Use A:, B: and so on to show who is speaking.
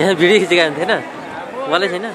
A: यहाँ भिडियो खिचेको थिएन? मलाई छैन।